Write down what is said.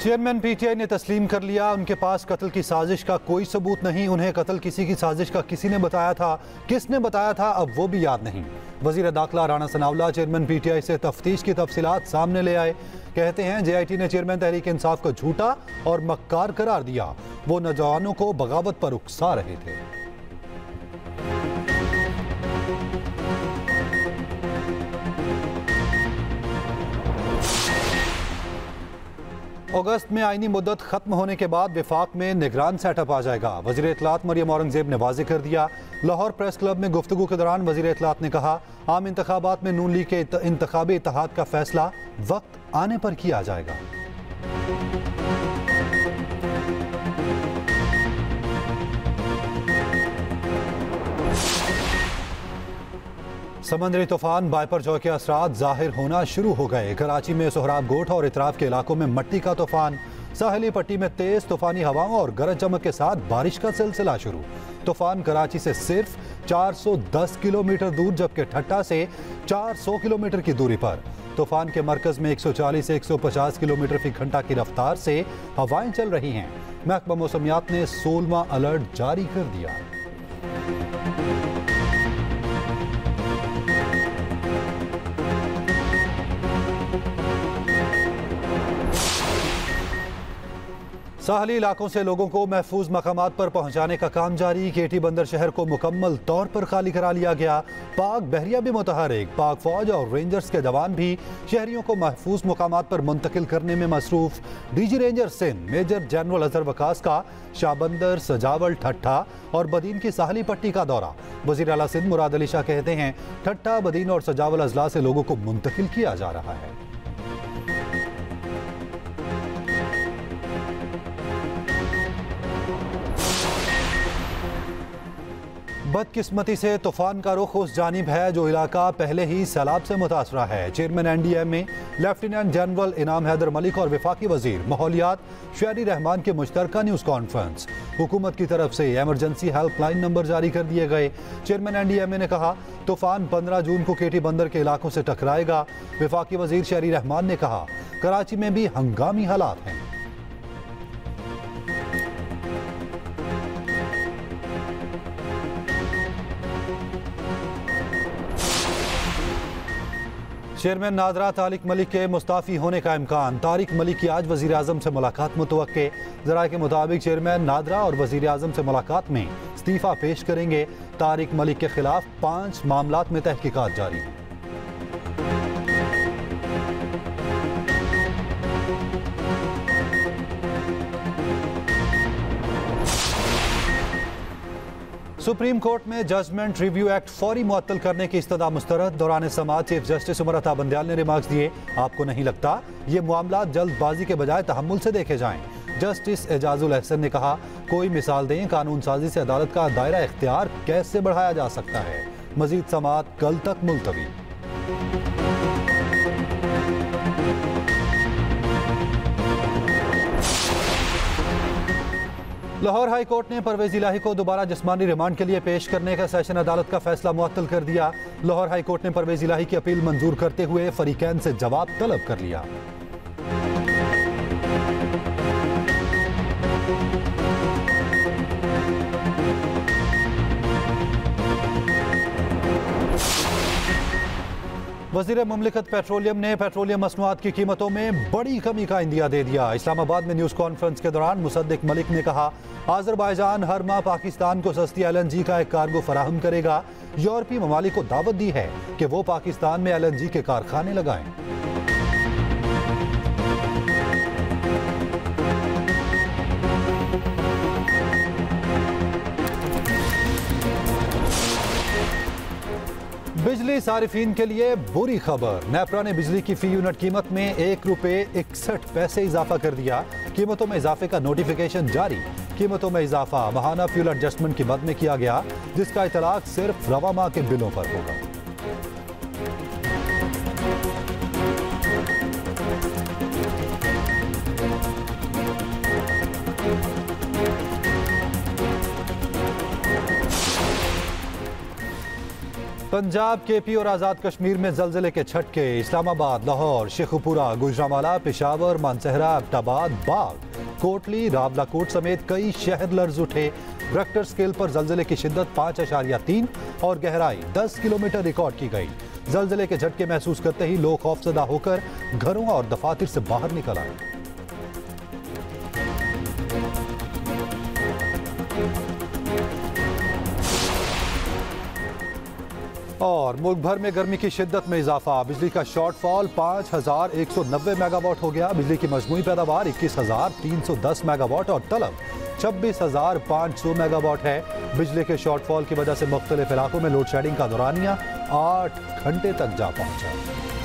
Chairman PTI ने तस्लीम कर लिया। उनके पास कत्ल की साजिश का कोई सबूत नहीं। उन्हें कत्ल किसी की साजिश का किसी ने बताया था। किसने बताया था, अब वो भी याद नहीं। वज़ीर दाखिला राणा सनावला चेयरमैन पीटीआई से तफ्तीश की तफसीत सामने ले आए। कहते हैं, जेआईटी ने चेयरमैन तहरीक इंसाफ को झूठा और मक्कार करार दिया। वो नौजवानों को बगावत पर उकसा रहे थे। अगस्त में आइनी मुद्दत खत्म होने के बाद विफाक में निगरान सेटअप आ जाएगा। वज़ीर इतलात मरियम औरंगज़ेब ने वाजे कर दिया। लाहौर प्रेस क्लब में गुफ्तु के दौरान वज़ीर इतलात ने कहा, आम इंतबात में नून लीग के इंतबी इतिहाद का फैसला वक्त आने पर किया जाएगा। समंदरी तूफ़ान बाइपर जॉय के असरात ज़ाहिर होना शुरू हो गए। कराची में सोहराब गोट और इतराफ के इलाकों में मट्टी का तूफ़ान। साहली पट्टी में तेज तूफानी हवाओं और गरज चमक के साथ बारिश का सिलसिला शुरू। तूफ़ान कराची से सिर्फ़ 410 किलोमीटर दूर, जबकि ठट्टा से 400 किलोमीटर की दूरी पर। तूफ़ान के मरकज में 140 से 150 किलोमीटर फ़ी घंटा की रफ्तार से हवाएँ चल रही हैं। महकमा मौसमियात ने सोलवा अलर्ट जारी कर दिया। साहली इलाकों से लोगों को महफूज मकाम पर पहुँचाने का काम जारी। केटी बंदर शहर को मुकम्मल तौर पर खाली करा लिया गया। पाक बहरिया भी मुतहरिक पाक फौज और रेंजर्स के जवान भी शहरियों को महफूज मकाम पर मुंतकिल करने में मसरूफ। DG ranger Singh, major general Azhar Waqas का, शाहबंदर, सजावल, ठट्ठा और बदीन की साहली पट्टी का दौरा। वज़ीर अला सिंध मुराद अली शाह कहते हैं, ठट्ठा, बदीन और सजावल अजला से लोगों को मुंतकिल किया जा रहा है। बदकिस्मती से तूफ़ान का रुख उस जानब है जो इलाका पहले ही सैलाब से मुतासर है। चेयरमैन एन डी एम में लेफ्टिनेंट जनरल इनाम हैदर मलिक और विफाकी वज़ीर माहौलियात शहरी रहमान के मुश्तर न्यूज़ कॉन्फ्रेंस। हुकूमत की तरफ़ से एमरजेंसी हेल्पलाइन नंबर जारी कर दिए गए। Chairman N D M A ने कहा, तूफ़ान पंद्रह जून को केटी बंदर के इलाकों से टकराएगा। विफाकी वज़ीर शहरी रहमान ने कहा, कराची में भी हंगामी हालात हैं। चेयरमैन नाजरा तारिक मलिक के मुस्ताफ़ी होने का इम्कान। तारिक मलिक की आज वजी अजम से मुलाकात मुतव जरा के मुताबिक चेयरमैन नादरा और वजी अजम से मुलाकात में इस्तीफ़ा पेश करेंगे। तारिक मलिक के खिलाफ पाँच मामला में तहकीकत जारी। हैं सुप्रीम कोर्ट में जजमेंट रिव्यू एक्ट फौरी मुअत्तल करने की इस्तः मुस्तरद। दौरान समाज चीफ जस्टिस उमर अता बंदयाल ने रिमार्क्स दिए। आपको नहीं लगता? ये मामला जल्दबाजी के बजाय तहमुल से देखे जाएँ। जस्टिस एजाजुल अहसन ने कहा, कोई मिसाल दें, कानून साजी से अदालत का दायरा इख्तियार कैसे बढ़ाया जा सकता है? मजीद समात कल तक मुलतवी। लाहौर हाई कोर्ट ने परवेज इलाही को दोबारा जिसमानी रिमांड के लिए पेश करने का सेशन अदालत का फैसला मुअत्तल कर दिया। लाहौर हाई कोर्ट ने परवेज इलाही की अपील मंजूर करते हुए फरीकैन से जवाब तलब कर लिया। वज़ीर ममलिकत पेट्रोलियम ने पेट्रोलियम मसनूआत की कीमतों में बड़ी कमी का इंदिया दे दिया। इस्लामाबाद में न्यूज़ कॉन्फ्रेंस के दौरान मुसद्दिक मलिक ने कहा आजरबाईजान हर माह पाकिस्तान को सस्ती एल एन जी का एक कार्गो फराहम करेगा। यूरोपीय ममालिक को दावत दी है कि वो पाकिस्तान में एल एन जी के कारखाने लगाएँ। बिजली सार्फिन के लिए बुरी खबर। नेपरा ने बिजली की फ़ी यूनिट कीमत में एक रुपये इकसठ पैसे इजाफा कर दिया। कीमतों में इजाफे का नोटिफिकेशन जारी। कीमतों में इजाफा। महाना फ्यूल एडजस्टमेंट की मद में किया गया, जिसका इतलाक सिर्फ़ रवा माह के बिलों पर होगा। पंजाब, केपी और आज़ाद कश्मीर में जलजिले के झटके इस्लामाबाद, लाहौर, शेखुपुरा गुजरावाला पिशावर, मानसहरा अब्टाबाद बाग, कोटली, रावलाकोट समेत कई शहर लर्ज उठे। रेक्टर स्केल पर जलजिले की शिद्दत पाँच अशारिया तीन और गहराई दस किलोमीटर रिकॉर्ड की गई। जलजिले के झटके महसूस करते ही लोग खौफजदा होकर घरों और दफातर से बाहर निकल आए। और मुल्क भर में गर्मी की शिद्दत में इजाफा। बिजली का शॉर्टफॉल पाँच हज़ार एक सौ नब्बे मेगावाट हो गया। बिजली की मजमू पैदावार इक्कीस हज़ार तीन सौ दस मेगावाट और तलब छब्बीस हज़ार पाँच सौ मेगावाट है। बिजली के शॉर्टफॉल की वजह से मुख्तलिफ़ इलाकों में लोड शेडिंग का दौरानिया आठ घंटे तक जा पहुँचा।